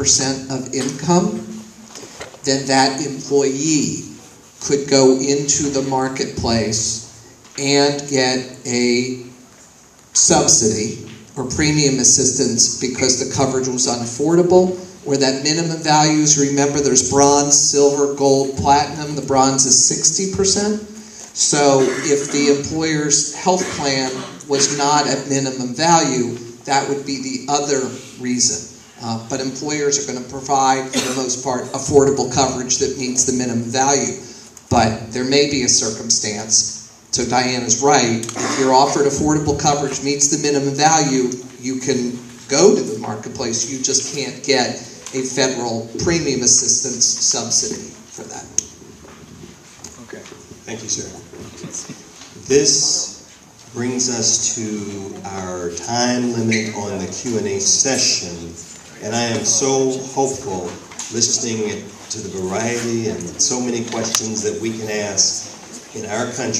percent of income, then that employee could go into the marketplace and get a subsidy or premium assistance because the coverage was unaffordable or that minimum values remember there's bronze silver gold platinum the bronze is 60% so if the employer's health plan was not at minimum value that would be the other reason uh, but employers are going to provide for the most part affordable coverage that meets the minimum value but there may be a circumstance so Diana's right. If you're offered affordable coverage meets the minimum value, you can go to the marketplace. You just can't get a federal premium assistance subsidy for that. Okay. Thank you, sir. This brings us to our time limit on the Q&A session, and I am so hopeful listening to the variety and so many questions that we can ask in our country